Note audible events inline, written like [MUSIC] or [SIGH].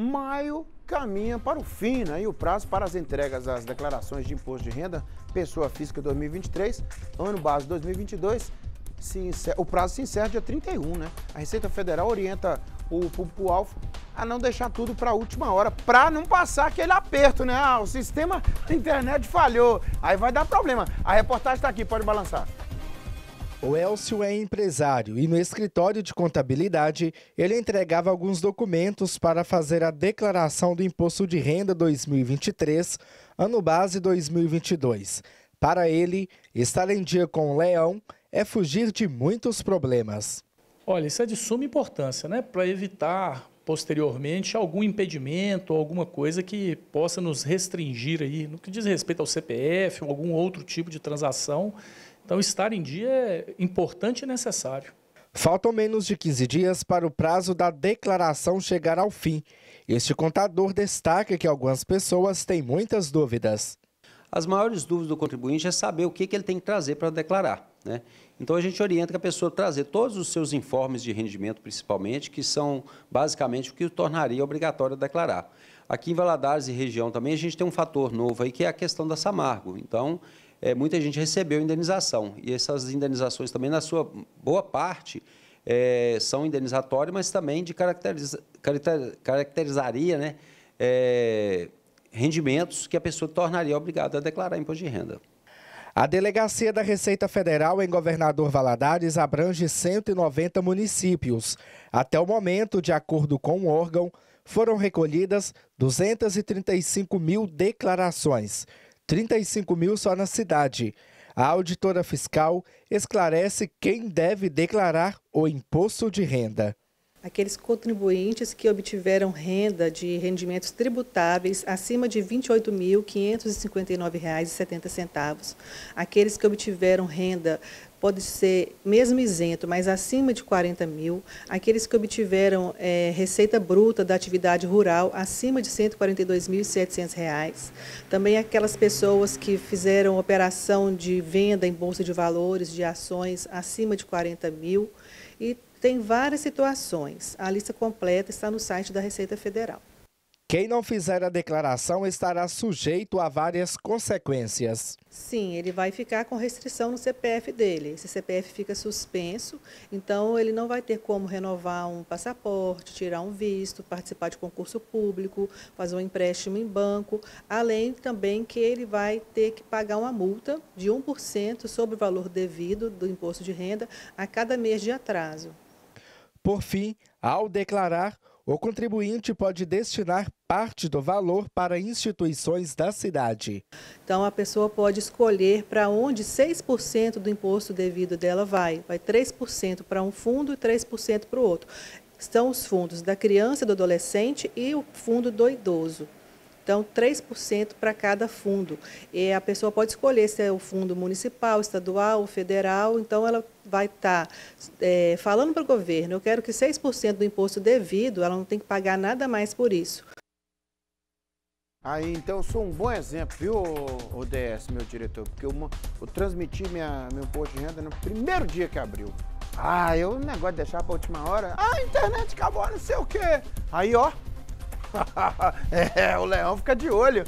Maio caminha para o fim, né? E o prazo para as entregas das declarações de imposto de renda, pessoa física 2023, ano base 2022, encerra, o prazo se encerra dia 31, né? A Receita Federal orienta o público-alvo a não deixar tudo para a última hora, para não passar aquele aperto, né? Ah, o sistema da internet falhou, aí vai dar problema. A reportagem está aqui, pode balançar. O Elcio é empresário e no escritório de contabilidade ele entregava alguns documentos para fazer a declaração do Imposto de Renda 2023, ano base 2022. Para ele, estar em dia com o leão é fugir de muitos problemas. Olha, isso é de suma importância, né? Para evitar posteriormente algum impedimento, alguma coisa que possa nos restringir aí, no que diz respeito ao CPF ou algum outro tipo de transação então, estar em dia é importante e necessário. Faltam menos de 15 dias para o prazo da declaração chegar ao fim. Este contador destaca que algumas pessoas têm muitas dúvidas. As maiores dúvidas do contribuinte é saber o que, ele tem que trazer para declarar. Né? Então, a gente orienta que a pessoa trazer todos os seus informes de rendimento, principalmente, que são basicamente o que o tornaria obrigatório declarar. Aqui em Valadares e região também, a gente tem um fator novo aí, que é a questão da Samargo. Então, é, muita gente recebeu indenização. E essas indenizações também, na sua boa parte, é, são indenizatórias, mas também de caracteriza, caracterizaria né, é, rendimentos que a pessoa tornaria obrigada a declarar imposto de renda. A Delegacia da Receita Federal em Governador Valadares abrange 190 municípios. Até o momento, de acordo com o órgão, foram recolhidas 235 mil declarações. 35 mil só na cidade. A auditora fiscal esclarece quem deve declarar o imposto de renda. Aqueles contribuintes que obtiveram renda de rendimentos tributáveis acima de R$ 28.559,70. Aqueles que obtiveram renda pode ser mesmo isento, mas acima de 40 mil. Aqueles que obtiveram é, receita bruta da atividade rural acima de R$ 142.700. Também aquelas pessoas que fizeram operação de venda em bolsa de valores de ações acima de 40 mil. E tem várias situações. A lista completa está no site da Receita Federal. Quem não fizer a declaração estará sujeito a várias consequências. Sim, ele vai ficar com restrição no CPF dele. Esse CPF fica suspenso, então ele não vai ter como renovar um passaporte, tirar um visto, participar de concurso público, fazer um empréstimo em banco, além também que ele vai ter que pagar uma multa de 1% sobre o valor devido do imposto de renda a cada mês de atraso. Por fim, ao declarar, o contribuinte pode destinar parte do valor para instituições da cidade. Então, a pessoa pode escolher para onde 6% do imposto devido dela vai. Vai 3% para um fundo e 3% para o outro. São os fundos da criança, do adolescente e o fundo do idoso. Então, 3% para cada fundo. E a pessoa pode escolher se é o fundo municipal, estadual, federal. Então, ela vai estar tá, é, falando para o governo, eu quero que 6% do imposto devido, ela não tem que pagar nada mais por isso. Aí, então, sou um bom exemplo, viu, o DS, meu diretor? Porque eu, eu transmiti minha, meu imposto de renda no primeiro dia que abriu. Ah, eu, o negócio de deixar para última hora. Ah, a internet acabou, não sei o quê. Aí, ó, [LAUGHS] é, o leão fica de olho.